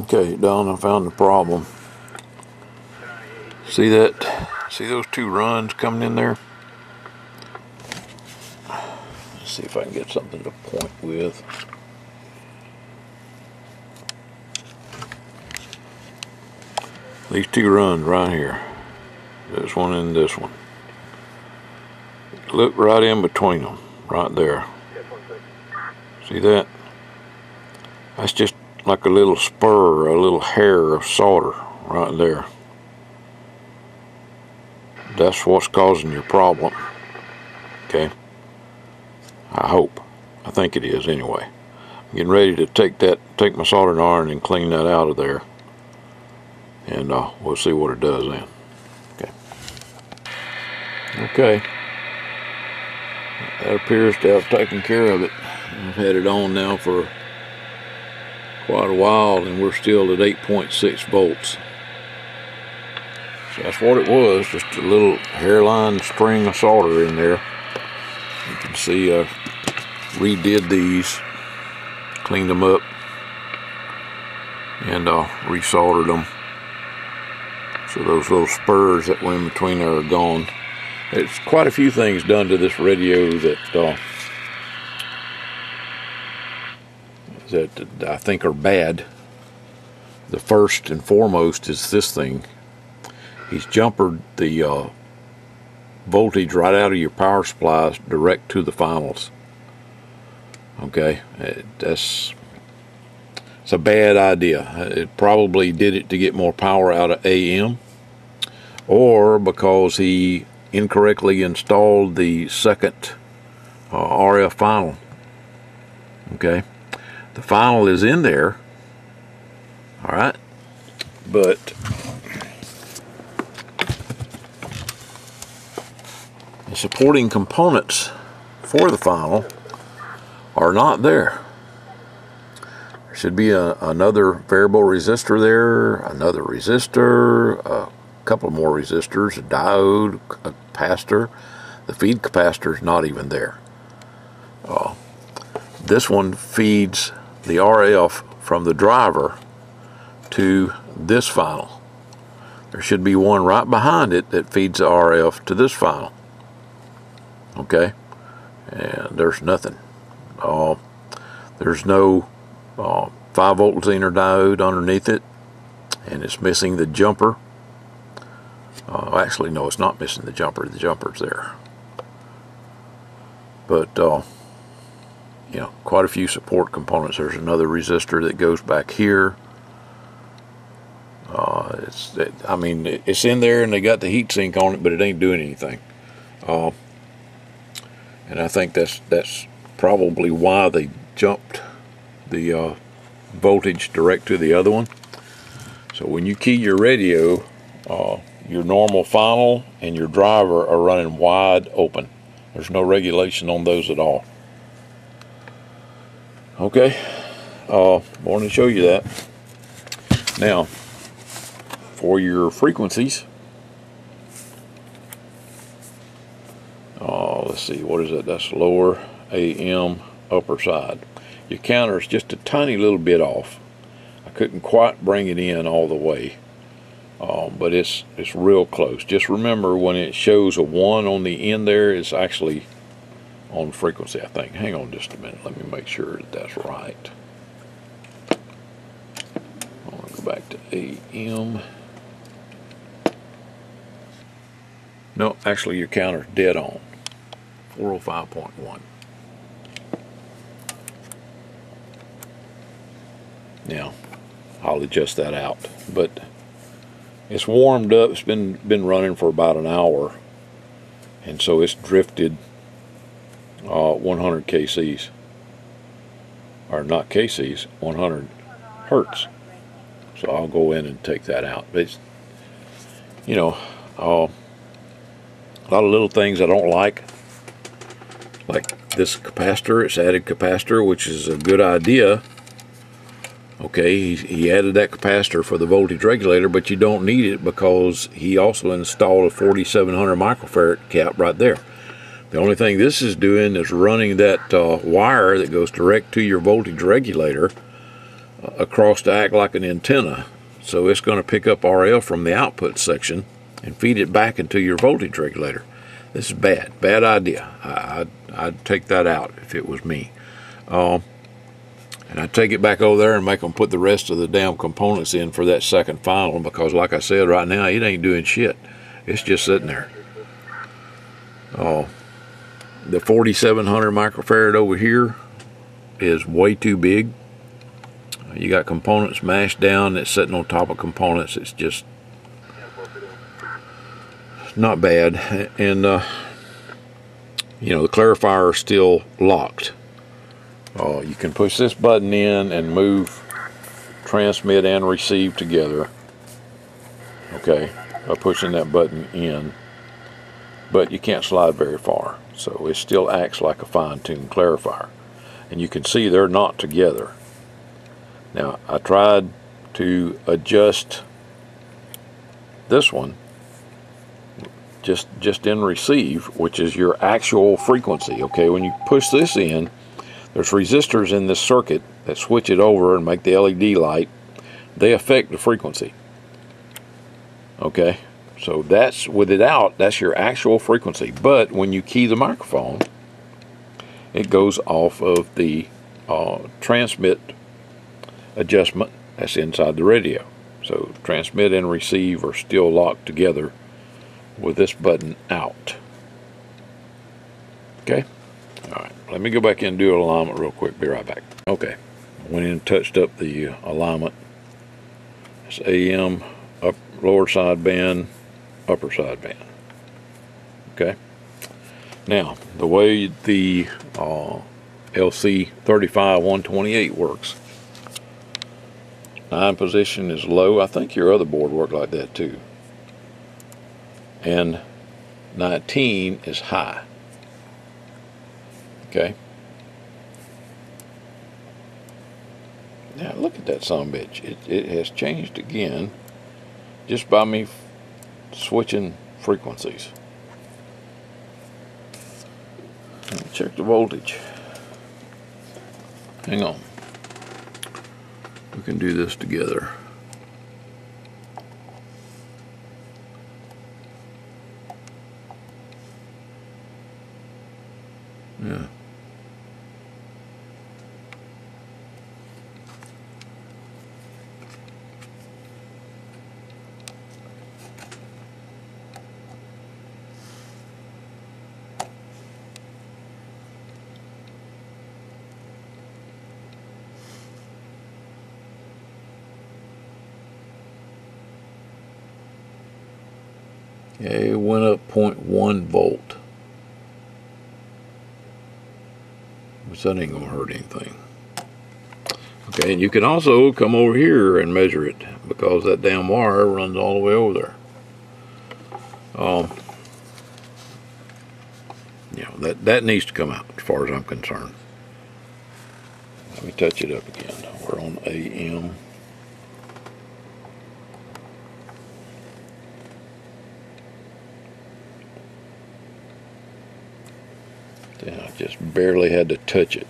Okay, Don, I found the problem. See that? See those two runs coming in there? Let's see if I can get something to point with. These two runs right here. This one and this one. Look right in between them, right there. See that? That's just like a little spur, a little hair of solder right there. That's what's causing your problem. Okay? I hope. I think it is anyway. I'm getting ready to take that, take my soldering iron and clean that out of there. And uh, we'll see what it does then. Okay. Okay. That appears to have taken care of it. I've had it on now for quite a while and we're still at 8.6 volts. So that's what it was, just a little hairline string of solder in there. You can see I redid these, cleaned them up, and uh, resoldered them. So those little spurs that were in between there are gone. It's quite a few things done to this radio that uh, that I think are bad. The first and foremost is this thing. He's jumpered the uh, voltage right out of your power supply direct to the finals. Okay, it, that's it's a bad idea. It probably did it to get more power out of AM, or because he incorrectly installed the second uh, RF final. Okay the final is in there. All right. But the supporting components for the final are not there. There should be a, another variable resistor there another resistor a couple more resistors a diode a capacitor. The feed capacitor is not even there. Uh, this one feeds the RF from the driver to this final. There should be one right behind it that feeds the RF to this final. Okay? And there's nothing. Uh, there's no uh, 5 volt Zener diode underneath it, and it's missing the jumper. Uh, actually, no, it's not missing the jumper. The jumper's there. But uh, you know, quite a few support components. There's another resistor that goes back here. Uh, it's, it, I mean, it's in there and they got the heat sink on it, but it ain't doing anything. Uh, and I think that's that's probably why they jumped the uh, voltage direct to the other one. So when you key your radio, uh, your normal final and your driver are running wide open. There's no regulation on those at all. Okay, uh, wanted to show you that. Now, for your frequencies, uh, let's see, what is it? That's lower AM, upper side. Your counter is just a tiny little bit off. I couldn't quite bring it in all the way, um, but it's it's real close. Just remember when it shows a one on the end there, it's actually on frequency, I think. Hang on just a minute. Let me make sure that that's right. I want to go back to AM. No, actually your counter's dead on. 405.1. Now, I'll adjust that out. But it's warmed up. It's been been running for about an hour. And so it's drifted uh, 100 kcs or not kcs 100 hertz. So I'll go in and take that out. But you know uh, a lot of little things I don't like. Like this capacitor it's added capacitor which is a good idea. Okay he, he added that capacitor for the voltage regulator but you don't need it because he also installed a 4700 microfarad cap right there the only thing this is doing is running that uh, wire that goes direct to your voltage regulator across to act like an antenna. So it's going to pick up RF from the output section and feed it back into your voltage regulator. This is bad, bad idea. I, would I'd take that out if it was me. Uh, and I'd take it back over there and make them put the rest of the damn components in for that second final because, like I said, right now it ain't doing shit. It's just sitting there. Oh, the 4700 microfarad over here is way too big. You got components mashed down that's sitting on top of components. It's just not bad. And, uh, you know, the clarifier is still locked. Uh, you can push this button in and move transmit and receive together. Okay, by pushing that button in. But you can't slide very far. So it still acts like a fine-tuned clarifier. And you can see they're not together. Now, I tried to adjust this one just just in receive, which is your actual frequency. Okay, when you push this in, there's resistors in this circuit that switch it over and make the LED light. They affect the frequency. Okay, so that's with it out, that's your actual frequency. But when you key the microphone, it goes off of the uh, transmit adjustment that's inside the radio. So transmit and receive are still locked together with this button out. Okay? Alright, let me go back in and do an alignment real quick. Be right back. Okay, went in and touched up the alignment. It's AM, up lower side band, upper side band. Okay. Now, the way the uh, LC 35-128 works, nine position is low. I think your other board worked like that too. And 19 is high. Okay. Now look at that son bitch. It, it has changed again just by me switching frequencies. Check the voltage. Hang on. We can do this together. Yeah. It went up 0.1 volt. Which that ain't gonna hurt anything. Okay, and you can also come over here and measure it because that damn wire runs all the way over there. Um, that, that needs to come out as far as I'm concerned. Let me touch it up again. We're on AM. I just barely had to touch it.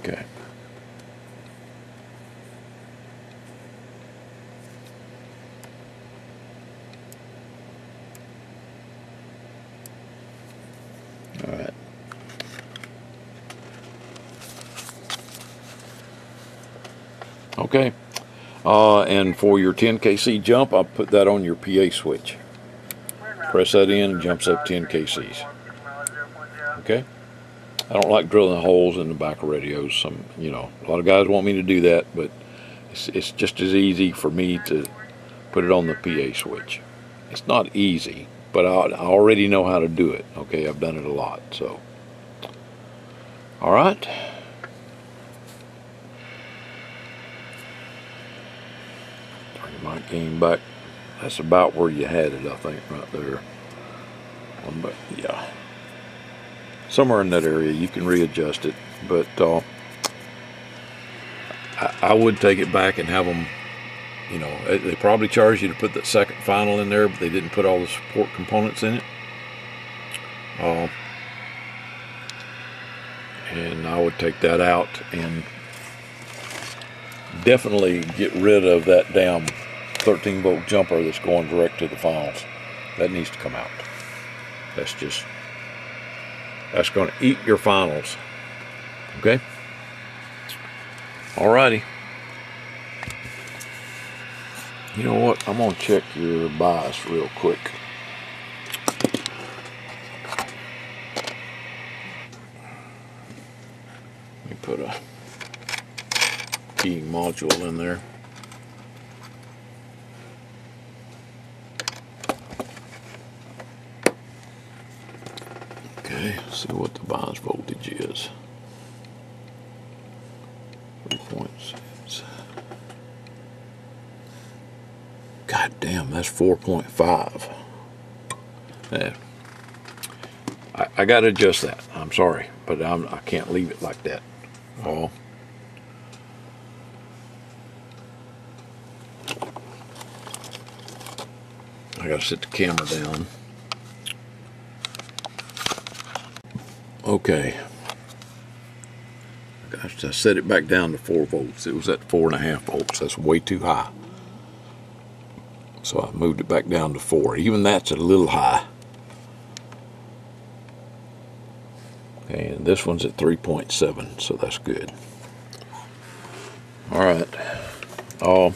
Okay. Okay. Uh, and for your 10 kc jump, I'll put that on your PA switch. Press that in, jumps up 10 kcs. Okay. I don't like drilling holes in the back of radios. Some, you know, a lot of guys want me to do that, but it's, it's just as easy for me to put it on the PA switch. It's not easy, but I, I already know how to do it. Okay, I've done it a lot, so. All right. Your mic back. That's about where you had it, I think, right there. But yeah. somewhere in that area. You can readjust it, but uh, I, I would take it back and have them. You know, they probably charged you to put that second final in there, but they didn't put all the support components in it. Uh, and I would take that out and definitely get rid of that damn 13 volt jumper that's going direct to the finals. That needs to come out. That's just that's going to eat your finals. Okay? Alrighty. You know what? I'm going to check your bias real quick. Let me put a module in there. Okay, see what the bias voltage is. 3.6. God damn, that's 4.5. Yeah. I, I got to adjust that. I'm sorry, but I'm, I can't leave it like that. Oh. I got to set the camera down. Okay. Gosh, I set it back down to four volts. It was at four and a half volts. That's way too high. So I moved it back down to four. Even that's a little high. And this one's at 3.7, so that's good. All right. Um,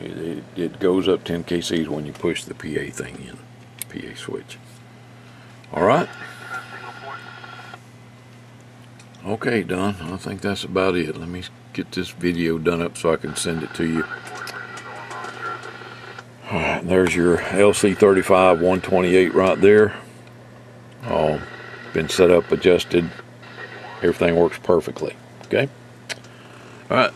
it, it goes up 10 kcs when you push the PA thing in, PA switch. All right. Okay, Don, I think that's about it. Let me get this video done up so I can send it to you. All right, there's your LC35 128 right there. All been set up, adjusted. Everything works perfectly. Okay. All right.